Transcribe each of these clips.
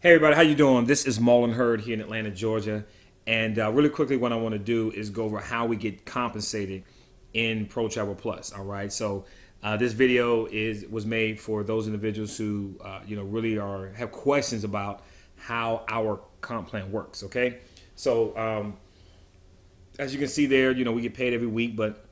Hey everybody, how you doing? This is Marlon Hurd here in Atlanta, Georgia. And uh, really quickly, what I want to do is go over how we get compensated in Pro Travel Plus. All right, so uh, this video is was made for those individuals who uh, you know really are have questions about how our comp plan works. Okay, so um, as you can see there, you know we get paid every week, but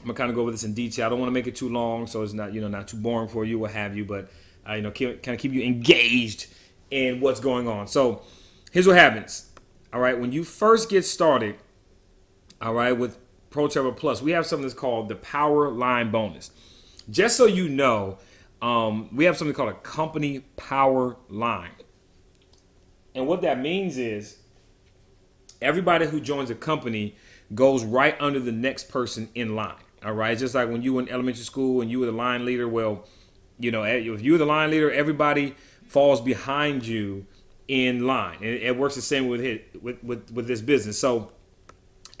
I'm gonna kind of go over this in detail. I don't want to make it too long, so it's not you know not too boring for you, what have you, but uh, you know kind of keep you engaged in what's going on. So here's what happens. All right, when you first get started, all right, with Pro Travel Plus, we have something that's called the Power Line Bonus. Just so you know, um, we have something called a company power line. And what that means is everybody who joins a company goes right under the next person in line. All right, just like when you were in elementary school and you were the line leader. Well, you know, if you were the line leader, everybody falls behind you in line. And it, works the same with, it, with, with, with this business. So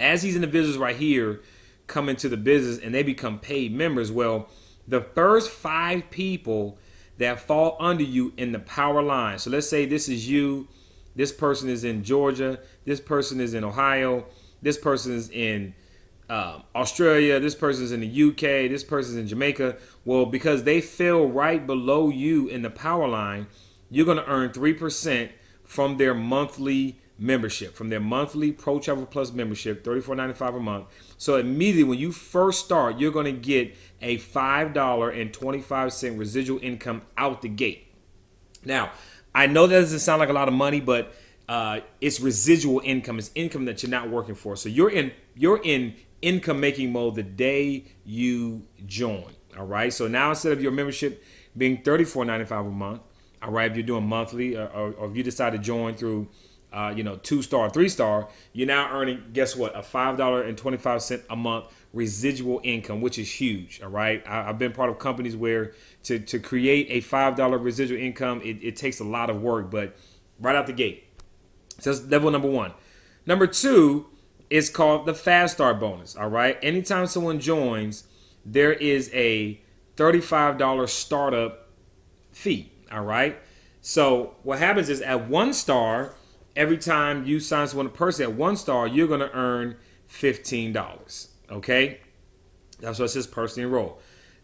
as these individuals right here come into the business and they become paid members, well, the first five people that fall under you in the power line. So let's say this is you, this person is in Georgia, this person is in Ohio, this person is in um, Australia, this person is in the UK, this person is in Jamaica. Well, because they fell right below you in the power line, you're going to earn 3% from their monthly membership, from their monthly Pro Travel Plus membership, $34.95 a month. So immediately when you first start, you're going to get a $5.25 residual income out the gate. Now, I know that doesn't sound like a lot of money, but uh, it's residual income. It's income that you're not working for. So you're in you're in income making mode the day you join. All right. So now instead of your membership being $34.95 a month, all right, if you're doing monthly or, or, or if you decide to join through, uh, you know, two star, three star, you're now earning, guess what, a $5.25 a month residual income, which is huge. All right. I, have been part of companies where to, to create a $5 residual income, it, it takes a lot of work, but right out the gate. So that's level number one. Number two, it's called the Fast Start bonus. All right. Anytime someone joins, there is a $35 startup fee. All right. So what happens is at one star, every time you sign someone a person at one star, you're going to earn $15. Okay. That's what it says personally enroll.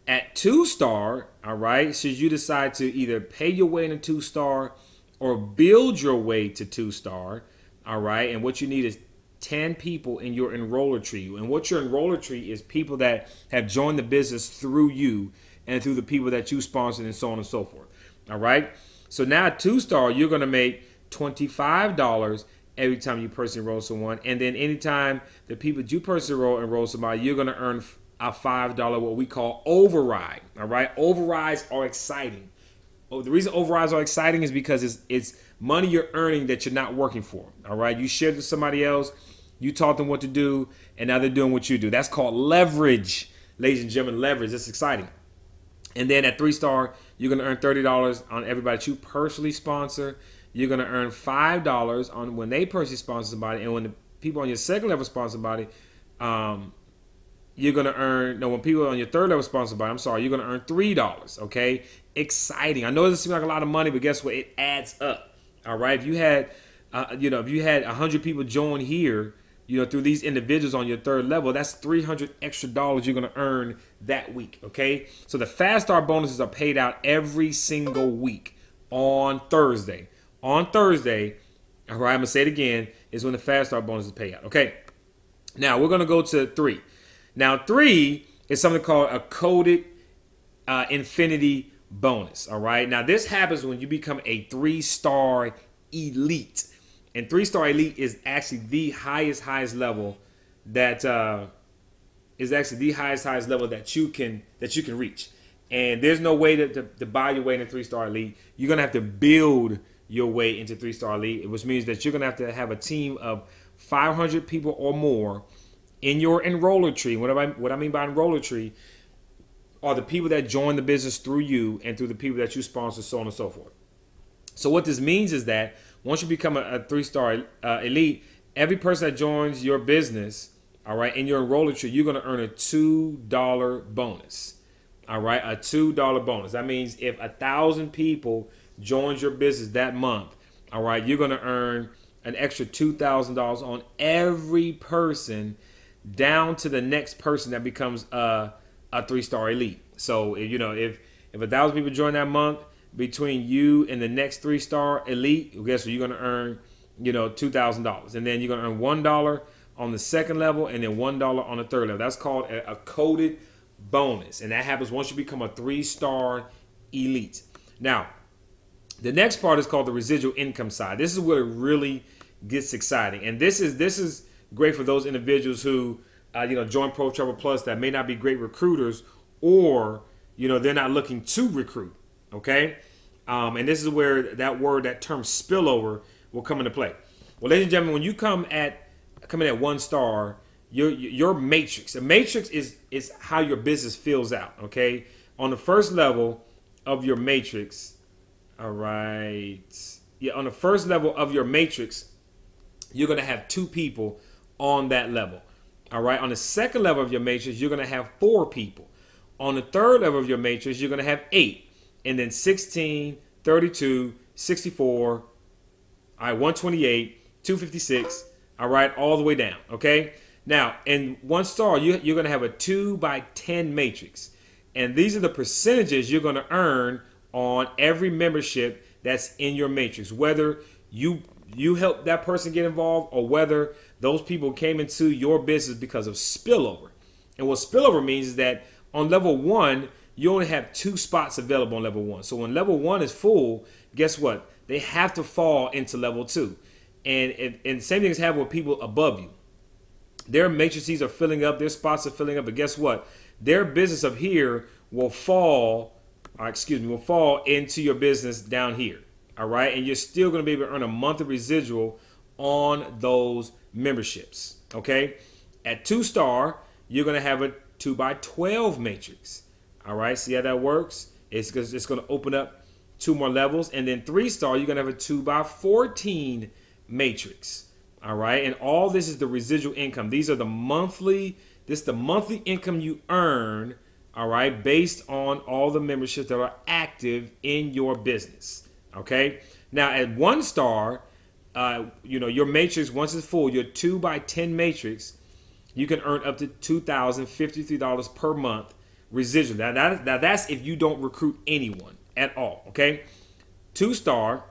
At two star, all right, should you decide to either pay your way into two star or build your way to two star, all right, and what you need is 10 people in your enroller tree. And what your enroller tree is people that have joined the business through you and through the people that you sponsored and so on and so forth. All right. So now two star, you're going to make $25 every time you personally enroll someone. And then anytime the people you personally enroll, enroll somebody, you're going to earn a $5 what we call override. All right. Overrides are exciting. Oh, the reason overrides are exciting is because it's, it's money you're earning that you're not working for. All right. You shared with somebody else you taught them what to do, and now they're doing what you do. That's called leverage, ladies and gentlemen. Leverage. It's exciting. And then at three star, you're gonna earn thirty dollars on everybody that you personally sponsor. You're gonna earn five dollars on when they personally sponsor somebody, and when the people on your second level sponsor somebody, um, you're gonna earn no when people on your third level sponsor somebody. I'm sorry, you're gonna earn three dollars. Okay, exciting. I know it doesn't seem like a lot of money, but guess what? It adds up. All right, if you had, uh, you know, if you had hundred people join here you know, through these individuals on your third level, that's 300 extra dollars you're going to earn that week. Okay. So the fast start bonuses are paid out every single week on Thursday. On Thursday, all right, I'm going to say it again, is when the fast start bonuses pay out. Okay. Now we're going to go to three. Now, three is something called a coded uh, infinity bonus. All right. Now, this happens when you become a three star elite. And three star elite is actually the highest, highest level that uh, is actually the highest, highest level that you can that you can reach. And there's no way to, to, to buy your way into three star elite. You're gonna have to build your way into three star elite, which means that you're gonna have to have a team of 500 people or more in your enroller tree. What I what I mean by enroller tree are the people that join the business through you and through the people that you sponsor, so on and so forth. So what this means is that once you become a, a three star uh, elite, every person that joins your business, all right, in your enroller tree, you're going to earn a two dollar bonus. All right, a two dollar bonus. That means if a thousand people joins your business that month, all right, you're going to earn an extra $2,000 on every person down to the next person that becomes a, a three star elite. So, you know, if, if a thousand people join that month between you and the next three star elite, guess what? You're going to earn, you know, $2,000. And then you're going to earn $1 on the second level and then $1 on the third level. That's called a, a coded bonus. And that happens once you become a three star elite. Now, the next part is called the residual income side. This is where it really gets exciting, and this is this is great for those individuals who uh, you know join Pro Travel Plus that may not be great recruiters, or you know they're not looking to recruit. Okay, um, and this is where that word, that term spillover, will come into play. Well, ladies and gentlemen, when you come at coming at one star, your your matrix. The matrix is is how your business fills out. Okay, on the first level of your matrix all right. Yeah, on the first level of your matrix, you're to have two people on that level. All right. On the second level of your matrix, you're to have four people. On the third level of your matrix, you're to have eight. And then 16, 32, 64, all right, 128, 256, all right, all the way down. Okay. Now, in one star, you, you're going to have a two by 10 matrix. And these are the percentages you're going to earn on every membership that's in your matrix, whether you you help that person get involved or whether those people came into your business because of spillover. And what spillover means is that on level one, you only have two spots available on level one. So when level one is full, guess what? They have to fall into level two. And, and, and same thing is happening with people above you. Their matrices are filling up, their spots are filling up, but guess what? Their business up here will fall or excuse me, will fall into your business down here. All right. And you're still going to be able to earn a monthly residual on those memberships. Okay. At two star, you're going to have a two by 12 matrix. All right. See how that works? It's, it's going to open up two more levels. And then three star, you're going to have a two by 14 matrix. All right. And all this is the residual income. These are the monthly, this is the monthly income you earn all right, based on all the memberships that are active in your business. Okay. Now, at one star, uh, you know, your matrix, once it's full, your two by 10 matrix, you can earn up to $2,053 per month residual. Now, that, now, that's if you don't recruit anyone at all. Okay. Two star,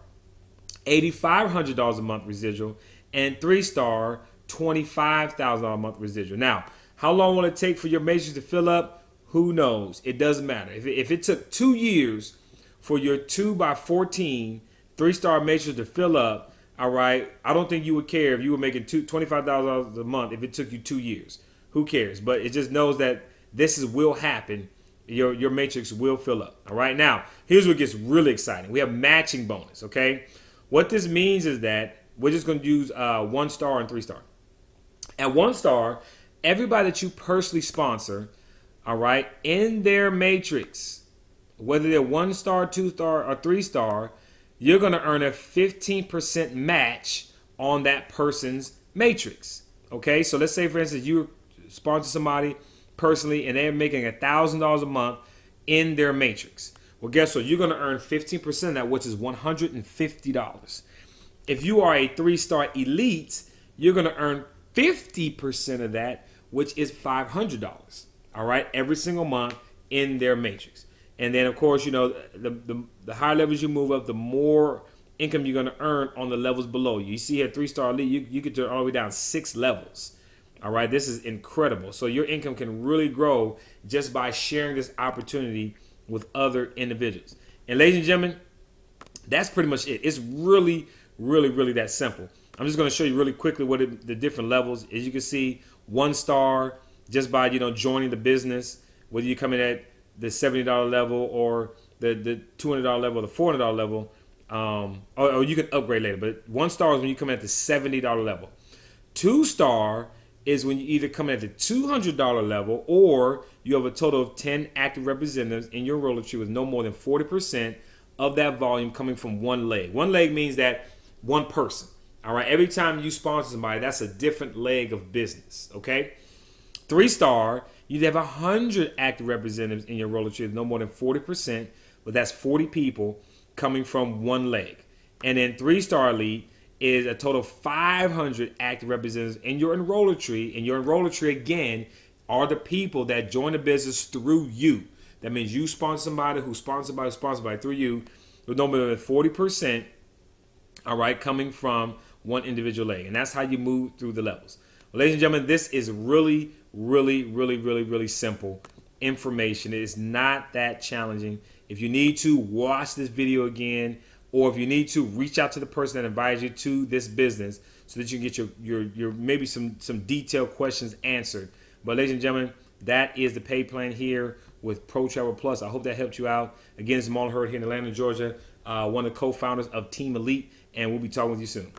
$8,500 a month residual, and three star, $25,000 a month residual. Now, how long will it take for your matrix to fill up? Who knows? It doesn't matter. If it, if it took two years for your 2 by 14 three star matrix to fill up, all right, I don't think you would care if you were making two, $25,000 a month if it took you two years. Who cares? But it just knows that this is will happen. Your, your matrix will fill up. All right. Now, here's what gets really exciting. We have matching bonus. Okay. What this means is that we're just going to use uh, one star and three star. At one star, everybody that you personally sponsor all right, in their matrix, whether they're one star, two star, or three star, you're going to earn a 15% match on that person's matrix. Okay, so let's say, for instance, you sponsor somebody personally and they're making a $1,000 a month in their matrix. Well, guess what? You're going to earn 15% of that, which is $150. If you are a three star elite, you're going to earn 50% of that, which is $500 all right, every single month in their matrix. And then, of course, you know, the, the, the higher levels you move up, the more income you're going to earn on the levels below you. You see here, three star elite, you, you get to all the way down six levels. All right, this is incredible. So your income can really grow just by sharing this opportunity with other individuals. And ladies and gentlemen, that's pretty much it. It's really, really, really that simple. I'm just going to show you really quickly what it, the different levels. As you can see, one star, just by you know joining the business, whether you come in at the seventy dollar level or the the two hundred dollar level, or the four hundred dollar level, um, or, or, you can upgrade later. But one star is when you come at the seventy dollar level. Two star is when you either come at the two hundred dollar level or you have a total of ten active representatives in your roller tree with no more than forty percent of that volume coming from one leg. One leg means that one person. All right. Every time you sponsor somebody, that's a different leg of business. Okay. Three star, you'd have 100 active representatives in your roller tree, with no more than 40%, but that's 40 people coming from one leg. And then three star elite is a total of 500 active representatives in your enroller tree. And your enroller tree, again, are the people that join the business through you. That means you sponsor somebody who sponsors somebody who sponsors somebody through you with no more than 40%, all right, coming from one individual leg. And that's how you move through the levels. Well, ladies and gentlemen, this is really, really, really, really, really simple information. It is not that challenging. If you need to watch this video again, or if you need to reach out to the person that invited you to this business so that you can get your your, your maybe some some detailed questions answered. But ladies and gentlemen, that is the pay plan here with Pro Travel Plus. I hope that helped you out. Again, it's Marlon Hurd here in Atlanta, Georgia, uh, one of the co-founders of Team Elite, and we'll be talking with you soon.